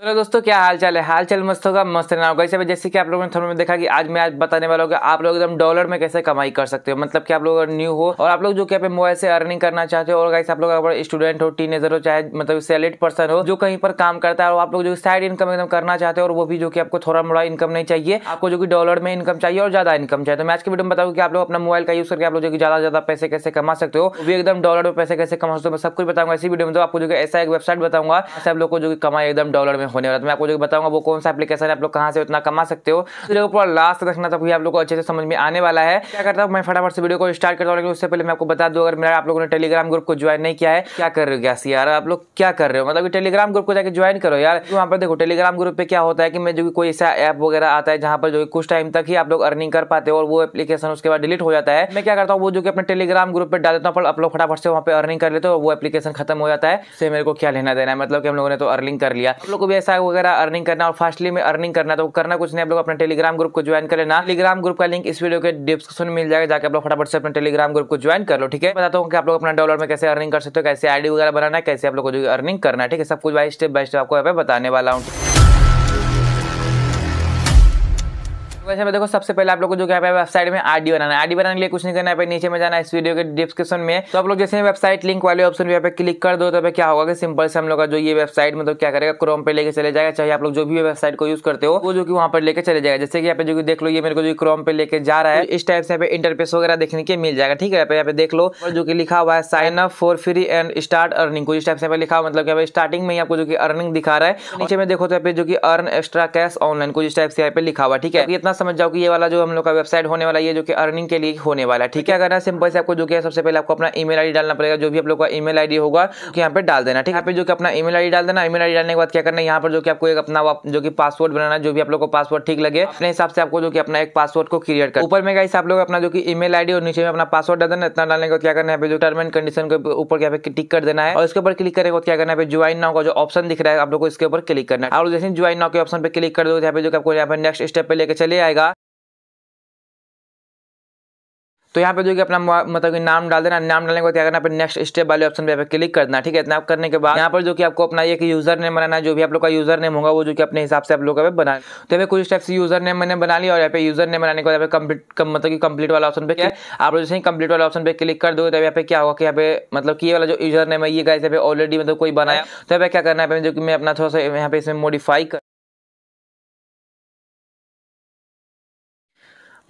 Hello दोस्तों, क्या हाल चाल है? हाल चाल मस्त होगा, मस्त रहना होगा। इसे जैसे कि आप लोगों ने थोड़ा में देखा कि आज मैं आज बताने वाला हूँ कि आप लोग एकदम डॉलर में कैसे कमाई कर सकते हो। मतलब कि आप लोग न्यू हो और आप लोग जो कि मोबाइल से अर्निंग करना चाहते हो और गाइस आप लोग अगर स्टूडेंट हो, टीनेजर हो, चाहे मतलब सैलरीड पर्सन हो, जो कहीं पर काम करता है और आप लोग जो साइड इनकम एकदम करना चाहते हो और वो भी जो कि आपको थोड़ा मोड़ा इनकम नहीं चाहिए, आपको जो कि डॉलर में इनकम चाहिए और ज़्यादा इनकम चाहिए। तो मैं आज की वीडियो में बताऊँ कि आप लोग अपना मोबाइल का यूज़ करके आप लोग जो कि ज़्यादा ज़्यादा पैसे कैसे कमा सकते हो, वो एकदम डॉलर में पैसे कैसे कमा सकते हो, मैं सब कुछ बताऊँगा। इसी वीडियो में तो आपको जो ऐसा एक वेबसाइट बताऊँगा आप लोग को जो कि कमाई एकदम डॉलर में होने वाला तो मैं आपको जो बताऊँगा, वो कौन सा एप्लीकेशन है, आप लोग कहाँ से उतना कमा सकते हो। को पूरा लास्ट रखना भी आप लोग को अच्छे से समझ में आने वाला है। क्या करता हूँ, मैं फटाफट से वीडियो को स्टार्ट करता हूँ, लेकिन उससे पहले मैं आपको बता दूँ, अगर मेरा आप लोगों ने टेलीग्राम ग्रुप को ज्वाइन नहीं किया है, क्या कर रहे हो गैस यार आप लोग क्या कर रहे हो? मतलब टेलीग्राम ग्रुप को जाकर ज्वाइन करो यार। वहाँ पर देखो टेलीग्राम ग्रुप पे क्या होता है कि मैं जो कोई ऐसा ऐप वगैरह आता है, जहाँ पर जो कुछ टाइम तक ही आप लोग अर्निंग कर पाते हो, और वो एप्लीकेशन उसके बाद डिलीट हो जाता है। मैं क्या करता हूँ, वो जो कि अपने टेलीग्राम ग्रुप पे डाल देता हूँ आप लोग फटाफट से वहाँ पे अर्निंग कर लेते हो वो एप्लीकेशन खत्म हो जाता है। से मेरे को क्या लेना देना है? मतलब कि हम लोगों ने तो अर्निंग कर लिया। आप लोग को भी ऐसा वगैरह अर्निंग करना और फास्टली में अर्निंग करना तो करना कुछ नहीं, आप लोग अपने टेलीग्राम ग्रुप को ज्वाइन कर लेना। टेलीग्राम ग्रुप का लिंक इस वीडियो के डिस्क्रिप्शन में मिल जाएगा जाकर आप लोग फटाफट से अपने टेलीग्राम ग्रुप को ज्वाइन कर लो, ठीक है? बताता हूँ कि आप लोग अपना डॉलर में कैसे अर्निंग कर सकते हो, कैसे आईडी वगैरह बनाना है, कैसे आप लोग को अर्निंग करना है, ठीक है? सब कुछ बाई स्टेप बाय स्टेप आपको यहाँ पे बताने वाला हूँ। वैसे में देखो सबसे पहले आप लोग को जो क्या वेबसाइट में आईडी बनाना है। आईडी बनाने के लिए कुछ नहीं करना है नीचे में जाना है इस वीडियो के डिस्क्रिप्शन में। तो आप लोग जैसे वेबसाइट लिंक वाले ऑप्शन पे, पे क्लिक कर दो तो क्या होगा कि सिंपल से हम लोग का जो ये वेबसाइट मतलब क्या करेगा क्रोम पे लेके चले जाएगा चाहे आप लोग जो भी वेबसाइट को यूज़ करते हो वो जो कि वहाँ पर लेके चले जाएगा। जैसे कि यहाँ पे जो देख लो ये मेरे को जो क्रोम पे लेके जा रहा है इस टाइप से इंटरफेस वगैरह देखने के मिल जाएगा ठीक है? यहाँ पे देख लो जो कि लिखा हुआ है sign up for free and start earning को इस टाइप से लिखा हुआ मतलब स्टार्टिंग में आपको जो कि अर्निंग दिखा रहा है। नीचे में देखो तो यहाँ पे जो कि अर्न एक्स्ट्रा कैश ऑनलाइन कुछ इस टाइप से यहाँ पे लिखा हुआ ठीक है? इतना समझ जाओ कि ये वाला जो हम लोग का वेबसाइट होने वाला है जो कि अर्निंग के लिए होने वाला है, ठीक है? अगर सिंपल से आपको जो कि सबसे पहले आपको अपना ईमेल आईडी डालना पड़ेगा, जो भी आप लोग का ईमेल आईडी होगा यहाँ पे डाल देना, ठीक है? जो कि अपना ईमेल आईडी डाल देना ईमेल आईडी डालने के बाद क्या करना यहाँ पर जो कि आपको एक अपना जो कि पासवर्ड बनाना जो भी आप लोग को पासवर्ड ठीक लगे, अपने हिसाब से आपको जो कि अपना एक पासवर्ड को क्रिएट कर ऊपर में गाइस आप लोग अपना जो कि ईमेल आईडी और नीचे में अपना पासवर्ड डाल देना, इतना डालने के बाद क्या करना है जो टर्म एंड कंडीशन के ऊपर क्या टिक कर देना है, और इसके ऊपर क्लिक करेगा क्या करना है ज्वाइन नाउ का जो ऑप्शन दिख रहा है, आप लोग को इसके ऊपर क्लिक करना है। और जैसे ज्वाइन नाउ के ऑप्शन पे क्लिक कर दो, यहाँ पे जो आपको यहाँ पे नेक्स्ट स्टेप पे लेके चले आएगा तो यहाँ पे जो कि अपना मतलब कि नाम डाल देना नाम डालने के बाद क्या करना फिर नेक्स्ट स्टेप वाले ऑप्शन पे क्लिक करना ठीक है इतना करने के बाद यहाँ पर जो कि आपको अपना एक यूज़र नेम बनाना है जो भी आप लोग का यूज़र नेम होगा वो जो कि अपने हिसाब से आप लोग का बना तो यहाँ कुछ स्टेप से यूज़र नेम मैंने बना लिया और यहाँ पे यूज़र नेम बनाने के बाद कंप्लीट मतलब कि कंप्लीट वाला ऑप्शन पे क्या आप लोग जैसे ही कंप्लीट वाला ऑप्शन पे क्लिक कर दो तो यहाँ पे क्या होगा कि यहाँ पे मतलब कि ये वाला जो यूज़र नेम है ये गाइस यहाँ पे ऑलरेडी मतलब कोई बनाया तो यहाँ पे क्या करना है जो कि मैं अपना थोड़ा सा यहाँ पे इसमें मॉडिफाई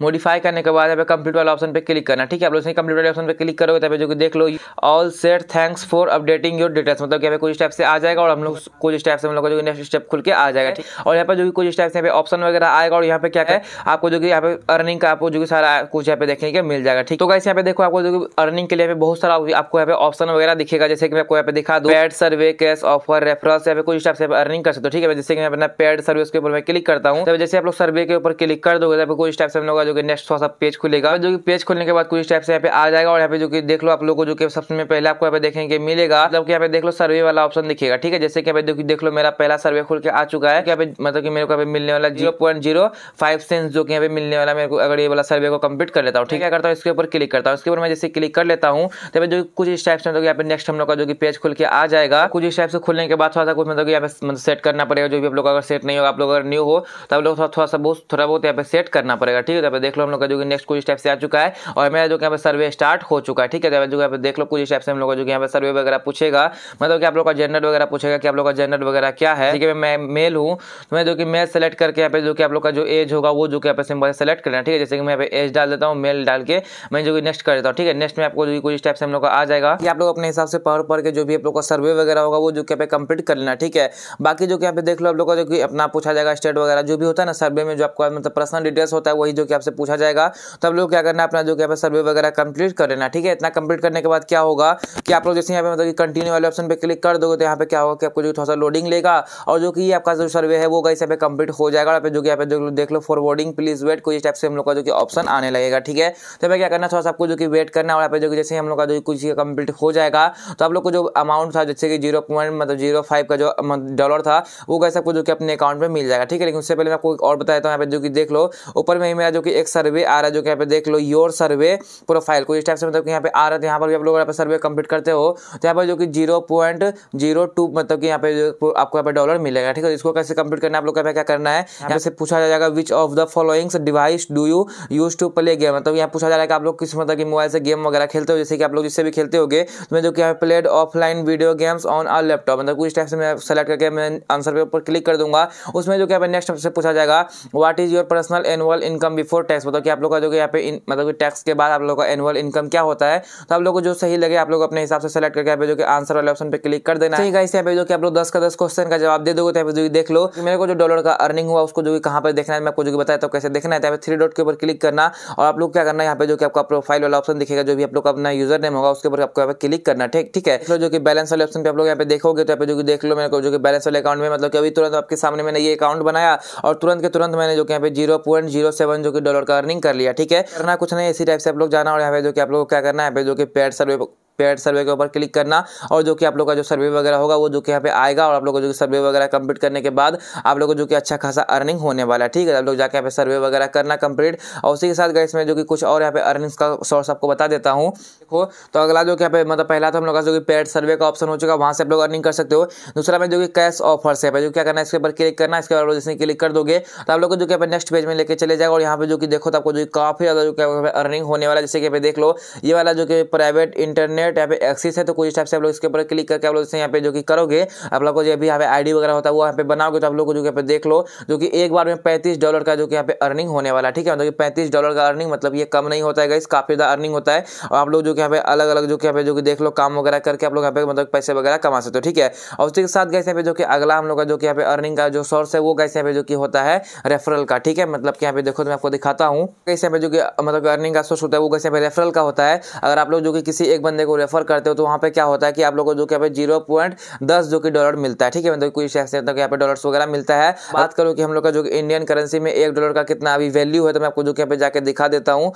मॉडिफाई करने के बाद यहाँ पे कंप्लीट वाला ऑप्शन पे क्लिक करना ठीक है आप लोग इसमें कंप्लीट वाले ऑप्शन पे क्लिक करोगे तब जो कि देख लो all set thanks for updating your details मतलब यहाँ पे कुछ स्टेप से आ जाएगा और हम लोग कुछ स्टेप से हम लोग जो नेक्स्ट स्टेप खुल के आ जाएगा ठीक और यहाँ पर जो कि कुछ स्टेप से ऑप्शन वगैरह आएगा और यहाँ पे क्या है आपको जो कि यहाँ पे अर्निंग का आपको जो कि सारा कुछ यहाँ पे देखने के मिल जाएगा ठीक तो कैसे यहाँ पे देखो आपको जो अर्निंग के लिए बहुत सारा आपको यहाँ पे ऑप्शन वगैरह दिखेगा जैसे कि मैं आपको यहाँ पे दिखा दूँ paid survey cash offer reference यहाँ पे कुछ स्टेप से अर्निंग कर सकते हो ठीक है जैसे कि मैं अपना पेड सर्विस के ऊपर मैं क्लिक करता हूँ तब जैसे आप लोग सर्वे के ऊपर क्लिक कर दोगे कुछ स्टेप से हम लोग जो कि नेक्स्ट थोड़ा सा पेज खुलेगा जो कि पेज खोलने के बाद कुछ टाइप से यहाँ पे आ जाएगा और यहाँ पे जो कि देख लो आप लोग को जो कि सबसे पहले आपको यहाँ पे देखने के मिलेगा मतलब कि यहाँ पे देख लो सर्वे वाला ऑप्शन दिखेगा ठीक है जैसे कि यहाँ पे देख लो मेरा पहला सर्वे खुल के आ चुका है यहाँ पे मतलब कि मेरे को मिलने वाला zero point zero five cents जो कि यहाँ पे मिलने वाला मेरे को अगर ये वाला सर्वे को कंप्लीट कर लेता हूँ ठीक है करता हूँ इसके ऊपर क्लिक करता हूँ इसके ऊपर मैं जैसे क्लिक कर लेता हूँ तो जो कुछ इस टाइप से यहाँ पे नेक्स्ट हम लोग का जो कि पेज खुल के आ जाएगा कुछ इस टाइप से खुलने के बाद थोड़ा सा कुछ मतलब यहाँ पे मतलब सेट करना पड़ेगा जो भी आप लोग अगर सेट नहीं होगा आप लोग अगर न्यू हो तो आप लोग थोड़ा सा बहुत थोड़ा बहुत यहाँ पे सेट करना पड़ेगा ठीक है देख लो हम लोग का जो कि नेक्स्ट कुछ टाइप से आ चुका है और मेरा जो यहाँ पे सर्वे स्टार्ट हो चुका है ठीक है जो यहाँ पे देख लो कुछ टाइप से हम लोग जो यहाँ पे सर्वे वगैरह पूछेगा मतलब कि आप लोग का जेंडर वगैरह पूछेगा कि आप लोग का जेंडर वगैरह क्या है ठीक है मैं मेल हूँ तो मैं जो कि मेल सेलेक्ट करके यहाँ पे जो कि आप लोग का जो एज होगा वो जो कि यहाँ पे सिंपल सेलेक्ट करना ठीक है जैसे कि मैं एज डाल देता हूँ मेल डाल के मैं जो कि नेक्स्ट कर देता हूँ ठीक है नेक्स्ट में आपको जो कुछ टाइप से हम लोग का आ जाएगा कि आप लोग अपने हिसाब से पढ़ पढ़ के जो भी आप लोग का सर्वे वगैरह होगा वो जो कि यहाँ कंप्लीट कर लेना ठीक है बाकी जो कि यहाँ पे देख लो आप लोग का जो कि अपना पूछा जाएगा स्टेट वगैरह जो भी होता है ना सर्वे में जो आपका मतलब पर्सनल डिटेल्स होता है वही जो कि आपसे पूछा जाएगा। तो आप लोग क्या करना है? अपना जो कि यहाँ सर्वे वगैरह कंप्लीट कर लेना, ठीक है? इतना कंप्लीट करने के बाद क्या होगा कि आप लोग जैसे यहाँ पे मतलब कंटिन्यू वाले ऑप्शन पे क्लिक कर दोगे तो यहाँ पे क्या होगा कि आपको जो थोड़ा सा लोडिंग लेगा और जो कि आपका जो सर्वे है, वो यहाँ पे कंप्लीट हो जाएगा। और जो कि यहाँ पे जो देख लो फॉरवर्डिंग प्लीज़ वेट कोई टाइप से हम लोग का जो कि ऑप्शन आने लगेगा, ठीक है? तो मैं क्या करना थोड़ा सा आपको जो कि वेट करना और यहाँ जो जैसे हम लोग का जो कुछ कंप्लीट हो जाएगा तो आप लोग को जो अमाउंट था, जैसे कि ज़ीरो पॉइंट मतलब ज़ीरो फाइव का जो डॉलर था, वो कैसे आपको जो कि अपने अकाउंट में मिल जाएगा, ठीक है? लेकिन उससे पहले मैं आपको और बताया था, यहाँ पे जो कि देख लो, ऊपर में ही मेरा जो कि भी एक सर्वे आ रहा है जो कि यहाँ पे देख लो योर सर्वे प्रोफ़ाइल कोई इस टाइप से मतलब कि यहाँ पे आ रहा है तो यहाँ पर भी आप लोग यहाँ पे सर्वे कंप्लीट करते हो तो यहाँ पर जो कि ज़ीरो पॉइंट ज़ीरो टू मतलब कि यहाँ पे जो आपको यहाँ पे डॉलर मिलेगा ठीक है? इसको कैसे कंप्लीट करना है आप लोग का क्या करना है? यहाँ से पूछा जाएगा which of the followings device do you use to play game मतलब यहाँ पूछा जा रहा है कि आप लोग किस मतलब की मोबाइल से गेम वगैरह खेलते हो जैसे कि आप लोग जिससे भी खेलते होगे तो जो कि played offline video games on a laptop मतलब कुछ टाइप से मैं सेलेक्ट करके मैं आंसर पे ऊपर क्लिक कर दूँगा। उसमें जो कि नेक्स्ट से पूछा जाएगा what is your personal annual income before tax मतलब कि आप लोग का जो कि यहाँ पे इन मतलब कि टैक्स के बाद आप लोग का एनुअल इनकम क्या होता है तो आप लोग को जो सही लगे आप लोग अपने हिसाब से सेलेक्ट करके यहाँ पे जो कि आंसर वाले ऑप्शन पे क्लिक कर देना है यहाँ पे जो कि आप लोग दस का दस क्वेश्चन का जवाब दे दोगे तो यहाँ जो देख लो मेरे को जो डॉलर का अर्निंग हुआ उसको जो कि कहाँ पर देखना है मैं आपको जो कि बताया तो कैसे देखना है थ्री डॉट के ऊपर क्लिक करना और आप लोग क्या करना है यहाँ पे जो कि आपका प्रोफ़ाइल वाला ऑप्शन दिखेगा जो भी आप लोग का अपना यूज़र नेम होगा उसके ऊपर आपको यहाँ पे क्लिक करना ठीक ठीक है जो कि बैलेंस वाले ऑप्शन पे आप लोग यहाँ पे देखोगे तो यहाँ पे जो कि देख लो मेरे को जो कि बैलेंस वाले अकाउंट में मतलब कि अभी तुरंत आपके सामने मैंने ये अकाउंट बनाया और तुरंत के तुरंत मैंने जो कि यहाँ पे ज़ीरो पॉइंट ज़ीरो सेवन जो कि डॉलर का अर्निंग कर लिया, ठीक है? करना कुछ नहीं, इसी टाइप से आप लोग जाना और यहाँ पे जो कि आप लोग क्या करना है जो कि पेड सर्वे पेड सर्वे के ऊपर क्लिक करना और जो कि आप लोग का जो सर्वे वगैरह होगा वो जो कि यहाँ पे आएगा और आप लोग को जो सर्वे वगैरह कंप्लीट करने के बाद आप लोग को जो कि अच्छा खासा अर्निंग होने वाला है ठीक है आप लोग जाके यहाँ पे सर्वे वगैरह करना कंप्लीट और उसी के साथ गए इसमें जो कि कुछ और यहाँ पे अर्निंग्स का सोर्स आपको बता देता हूँ देखो तो अगला जो कि यहाँ पे मतलब पहला तो हम लोग का जो कि पेड सर्वे का ऑप्शन हो चुका है वहाँ से आप लोग अर्निंग कर सकते हो दूसरा में जो कि कैश ऑफ़र है जो क्या करना है इसके ऊपर क्लिक करना इसके बाद जैसे क्लिक कर दोगे तो आप लोग को जो कि नेक्स्ट पेज में लेके चले जाएगा और यहाँ पे जो कि देखो तो आपको जो काफ़ी ज़्यादा जो कि अर्निंग होने वाला जैसे कि देख लो ये वाला जो कि प्राइवेट इंटरनेट यहाँ पे एक्सिस है तो कोई टाइप से आप लोग इसके ऊपर क्लिक करके आप लोग यहाँ पे जो कि करोगे आप लोग को जो भी यहाँ पे आईडी वगैरह होता है वो यहाँ पे बनाओगे तो आप लोग को जो यहाँ पे देख लो जो कि एक बार में पैंतीस डॉलर का जो कि यहाँ पे अर्निंग होने वाला ठीक है मतलब पैंतीस डॉलर का अर्निंग मतलब ये कम नहीं होता है इस काफ़ी ज़्यादा अर्निंग होता है और आप लोग जो यहाँ पे अलग अलग जो यहाँ पे जो कि देख लो काम वगैरह करके आप लोग यहाँ पे मतलब पैसे वगैरह कमा सकते हो ठीक है और उसके साथ गैस यहाँ पे जो कि अगला हम लोग का जो कि यहाँ पे अर्निंग का जो सोर्स है वो गैस यहाँ पे जो कि होता है रेफरल का ठीक है मतलब कि यहाँ पे देखो तो मैं आपको दिखाता हूँ कैसे यहाँ पे जो कि मतलब अर्निंग का सोर्स होता है वो कैसे यहाँ पे रेफरल का होता है अगर आप लोग जो कि किसी एक बंदे रेफर करते हो तो वहाँ पे क्या होता है कि आप लोग को जो कि ज़ीरो पॉइंट दस जो कि डॉलर मिलता है ठीक है? मतलब कोई शख्स मतलब यहाँ पे डॉलर्स वगैरह मिलता है। बात करूँ कि हम लोग का जो इंडियन करेंसी में एक डॉलर का कितना अभी वैल्यू है तो मैं आपको जो कि यहाँ पे जाके दिखा देता हूँ।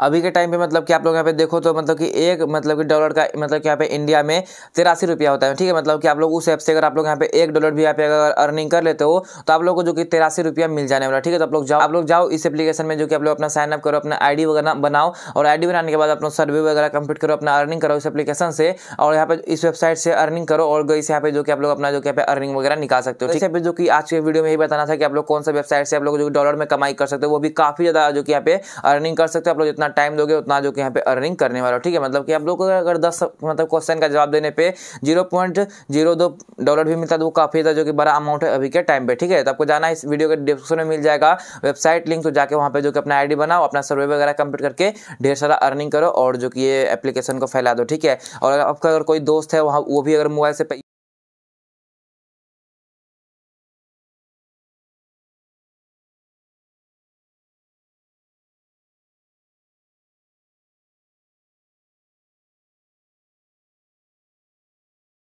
अभी के टाइम पे मतलब कि आप लोग यहाँ पे देखो तो मतलब कि एक मतलब कि डॉलर का मतलब कि यहाँ पे इंडिया में तिरासी रुपया होता है ठीक है? मतलब कि आप लोग उस ऐप से अगर आप लोग यहाँ पे एक डॉलर भी यहाँ पे अगर अर्निंग कर लेते हो तो आप लोग को जो कि तिरासी रुपया मिल जाने वाला ठीक है? तो आप लोग जाओ आप लोग जाओ इस एप्लीकेशन में जो कि आप लोग अपना साइन अप करो अपना आईडी वगैरह बनाओ और आईडी बनाने के बाद अपना सर्वे वगैरह कंप्लीट करो अपना अर्निंग करो इस एप्लीकेशन से और यहाँ पे इस वेबसाइट से अर्निंग करो और इस यहाँ पे जो कि आप लोग अपना जो कि यहाँ पे अर्निंग वगैरह निकाल सकते हो। ठीक? है जो कि आज के वीडियो में यही बताना था कि आप लोग कौन सा वेबसाइट से आप लोग जो डॉलर में कमाई कर सकते हो वो भी काफ़ी ज़्यादा जो कि यहाँ पे अर्निंग कर सकते हो। आप लोग जितना टाइम दोगे उतना जो कि यहाँ पे अर्निंग करने वाला ठीक है? मतलब कि आप लोग अगर दस मतलब क्वेश्चन का जवाब देने पे ज़ीरो पॉइंट ज़ीरो दो डॉलर भी मिलता है तो वो काफ़ी ज़्यादा जो कि बड़ा अमाउंट है अभी के टाइम पे। ठीक है? तो आपको जाना इस वीडियो के डिस्क्रिप्शन में मिल जाएगा वेबसाइट लिंक तो जाके वहाँ पे जो कि अपना आईडी बनाओ अपना सर्वे वगैरह कंप्लीट करके ढेर सारा अर्निंग करो और जो कि ये एप्लीकेशन को फैला दो, ठीक है? और आपका अगर कोई दोस्त है, वहाँ वो भी अगर मोबाइल से